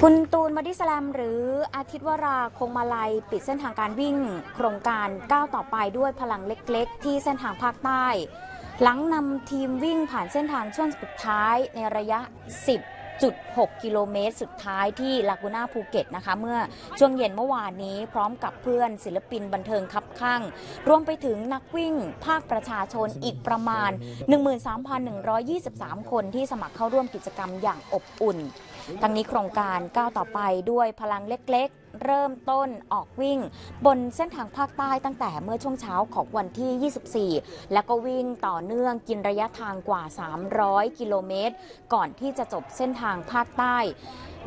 คุณตูนบอดี้สแลมหรืออาทิวราห์คงมาลัยปิดเส้นทางการวิ่ง โครงการก้าวต่อไปด้วยพลังเล็กๆ ที่เส้นทางภาคใต้ หลังนำทีมวิ่งผ่านเส้นทางช่วงสุดท้ายในระยะ 10.6กิโลเมตรสุดท้ายที่ลากูน่าภูเก็ตนะคะ เมื่อช่วงเย็นเมื่อวานนี้พร้อมกับเพื่อนศิลปินบันเทิงคับคั่ง รวมไปถึงนักวิ่งภาคประชาชนอีกประมาณ 13,123 คนที่สมัครเข้าร่วมกิจกรรมอย่างอบอุ่น ทั้งนี้โครงการก้าวต่อไปด้วยพลังเล็กๆ เริ่มต้นออกวิ่ง บนเส้นทางภาคใต้ตั้งแต่เมื่อช่วงเช้าของวันที่ 24 แล้วก็วิ่งต่อเนื่องกินระยะทางกว่า 300 กิโลเมตร ก่อนที่จะจบเส้นทางภาคใต้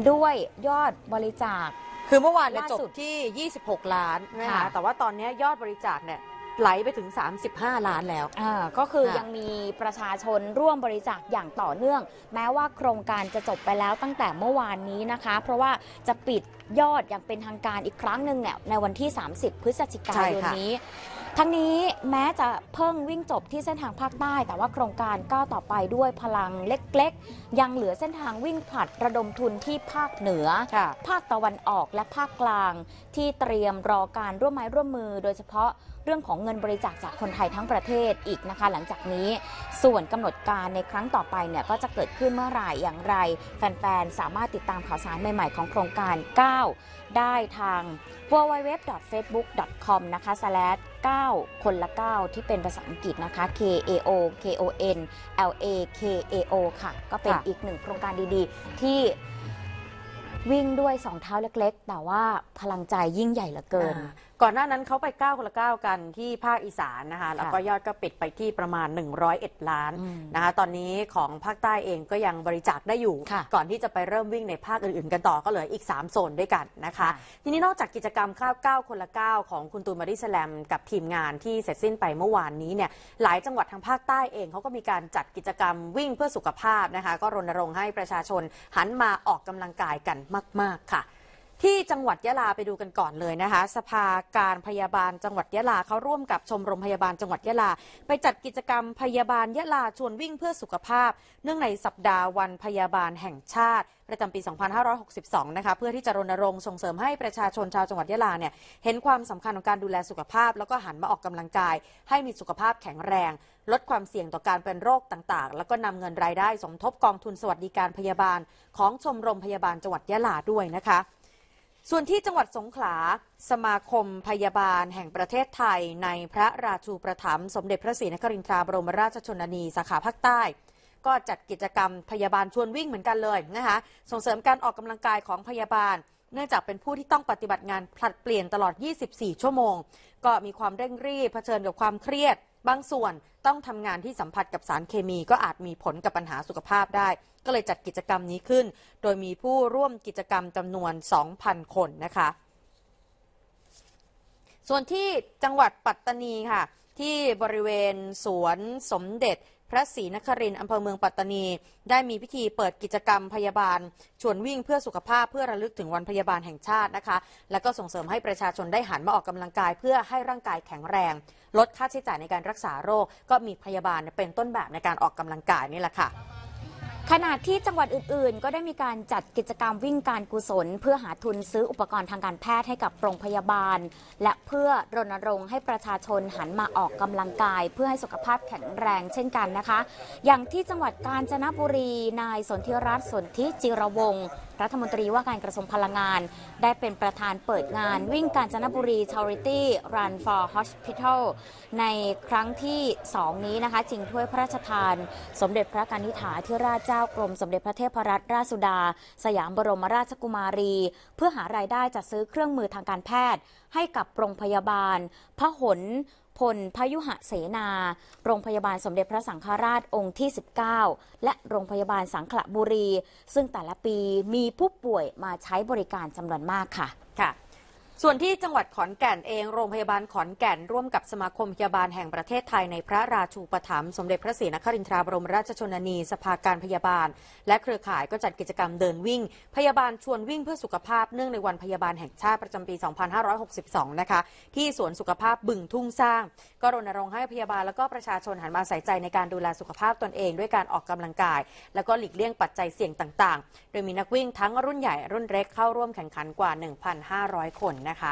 ด้วยยอดบริจาค คือเมื่อวานเนี่ยล่าจสุบดที่ 26 ล้านนะคะค่ะแต่ว่าตอนนี้ยอดบริจาคเนี่ย ไหลไปถึง 35 ล้านแล้ว อ่าก็คือค่ะยังมีประชาชนร่วมบริจาคอย่างต่อเนื่อง แม้ว่าโครงการจะจบไปแล้วตั้งแต่เมื่อวานนี้นะคะ เพราะว่าจะปิดยอดอย่างเป็นทางการอีกครั้งหนึ่งเนี่ยในวันที่ 30 พฤศจิกายนนี้ ทั้งนี้แม้จะเพิ่งวิ่งจบที่เส้นทางภาคใต้ แต่ว่าโครงการก้าวต่อไปด้วยพลังเล็กๆ ยังเหลือเส้นทางวิ่งผลัดระดมทุนที่ภาคเหนือ ค่ะ ภาคตะวันออกและภาคกลางที่เตรียมรอการร่วมไม้ร่วมมือ โดยเฉพาะ เรื่องของเงินบริจาคจากคนไทยทั้งประเทศอีกนะคะ หลังจากนี้ส่วนกำหนดการในครั้งต่อไปเนี่ยก็จะเกิดขึ้นเมื่อไหร่อย่างไร แฟนๆ สามารถติดตามข่าวสารใหม่ๆ ของโครงการ 9 ได้ทาง www.facebook.com นะคะ slash 9คนละ 9 ที่เป็นภาษาอังกฤษนะคะ K A O K O N L A K A O ค่ะ ก็เป็นอีกหนึ่งโครงการดีๆ ที่วิ่งด้วยสองเท้าเล็กๆ แต่ว่าพลังใจยิ่งใหญ่เหลือเกินก่อนหน้านั้นเขาไปก้าวคนละก้าวกันที่ภาคอีสานนะคะ แล้วก็ยอดก็ปิดไปที่ประมาณ 101 ล้านอืมนะคะ ตอนนี้ของภาคใต้เองก็ยังบริจาคได้อยู่ค่ะก่อนที่จะไปเริ่มวิ่งในภาคอื่นๆ กันต่อก็เหลืออีก 3 โซนด้วยกันนะคะค่ะทีนี้นอกจากกิจกรรมข้าวก้าวคนละก้าวของคุณตูนมาริสแลมกับทีมงานที่เสร็จสิ้นไปเมื่อวานนี้เนี่ย หลายจังหวัดทางภาคใต้เองเขาก็มีการจัดกิจกรรมวิ่งเพื่อสุขภาพนะคะ ก็รณรงค์ให้ประชาชนหันมาออกกำลังกายกันมาก ๆค่ะ ที่จังหวัดยะลาไปดูกันก่อนเลยนะคะ สภาการพยาบาลจังหวัดยะลาเขาร่วมกับชมรมพยาบาลจังหวัดยะลา ไปจัดกิจกรรมพยาบาลยะลาชวนวิ่งเพื่อสุขภาพ เนื่องในสัปดาห์วันพยาบาลแห่งชาติ ประจำปี 2562 นะคะเพื่อที่จะรณรงค์ส่งเสริมให้ประชาชนชาวจังหวัดยะลาเนี่ยเห็นความสำคัญของการดูแลสุขภาพ แล้วก็หันมาออกกำลังกาย ให้มีสุขภาพแข็งแรง ลดความเสี่ยงต่อการเป็นโรคต่างๆ แล้วก็นำเงินรายได้ สมทบกองทุนสวัสดิการพยาบาล ของชมรมพยาบาลจังหวัดยะลาด้วยนะคะ ส่วนที่จังหวัดสงขลา สมาคมพยาบาลแห่งประเทศไทย ในพระราชูประถมสมเด็จพระศรีนครินทราบรมราชชนนีสาขาภาคใต้ ก็จัดกิจกรรมพยาบาลชวนวิ่งเหมือนกันเลยนะคะส่งเสริมการออกกำลังกายของพยาบาล เนื่องจากเป็นผู้ที่ต้องปฏิบัติงานผลัดเปลี่ยนตลอด 24 ชั่วโมง ก็มีความเร่งรีบเผชิญกับความเครียด บางส่วนต้องทำงานที่สัมผัสกับสารเคมีก็อาจมีผลกับปัญหาสุขภาพได้ ก็เลยจัดกิจกรรมนี้ขึ้น โดยมีผู้ร่วมกิจกรรมจำนวน 2,000 คนนะคะ ส่วนที่จังหวัดปัตตานีค่ะ ที่บริเวณสวนสมเด็จ พระศรีนครินทร์อำเภอเมืองปัตตานี ได้มีพิธีเปิดกิจกรรมพยาบาล ชวนวิ่งเพื่อสุขภาพเพื่อระลึกถึงวันพยาบาลแห่งชาตินะคะ แล้วก็ส่งเสริมให้ประชาชนได้หันมาออกกำลังกาย เพื่อให้ร่างกายแข็งแรง ลดค่าใช้จ่ายในการรักษาโรค ก็มีพยาบาลเป็นต้นแบบในการออกกำลังกายนี่แหละค่ะ ขณะที่จังหวัดอื่นๆ ก็ได้มีการจัดกิจกรรมวิ่งการกุศล เพื่อหาทุนซื้ออุปกรณ์ทางการแพทย์ให้กับโรงพยาบาล และเพื่อรณรงค์ให้ประชาชนหันมาออกกำลังกาย เพื่อให้สุขภาพแข็งแรงเช่นกันนะคะ อย่างที่จังหวัดกาญจนบุรีนายสนธิรัตน์สนธิจิรวงศ์รัฐมนตรีว่าการกระทรวงพลังงาน ได้เป็นประธานเปิดงาน วิ่งกาญจนบุรี Charity Run for Hospital ในครั้งที่ 2 นี้นะคะชิงถ้วยพระราชทาน สมเด็จพระกนิษฐาธิราชเจ้ากรม สมเด็จพระเทพรัตนราชสุดา สยามบรมราชกุมารี เพื่อหารายได้จัดซื้อเครื่องมือทางการแพทย์ ให้กับโรงพยาบาลพหล พลพยุหะเสนา โรงพยาบาลสมเด็จพระสังฆราชองค์ที่ 19 และโรงพยาบาลสังขละบุรี ซึ่งแต่ละปีมีผู้ป่วยมาใช้บริการจำนวนมากค่ะค่ะ ส่วนที่จังหวัดขอนแก่นเองโรงพยาบาลขอนแก่น ร่วมกับสมาคมพยาบาลแห่งประเทศไทยในพระราชูปถัมภ์สมเด็จพระศรีนครินทราบรมราชชนนี สภาการพยาบาล และเครือข่ายก็จัดกิจกรรมเดินวิ่ง พยาบาลชวนวิ่งเพื่อสุขภาพเนื่องในวันพยาบาลแห่งชาติประจำปี 2562 นะคะ ที่สวนสุขภาพบึงทุ่งสร้าง ก็รณรงค์ให้พยาบาลแล้วก็ประชาชนหันมาใส่ใจในการดูแลสุขภาพตนเอง ด้วยการออกกำลังกาย แล้วก็หลีกเลี่ยงปัจจัยเสี่ยงต่าง ๆ โดยมีนักวิ่งทั้งรุ่นใหญ่รุ่นเล็กเข้าร่วมแข่งขันกว่า 1,500 คนนะคะ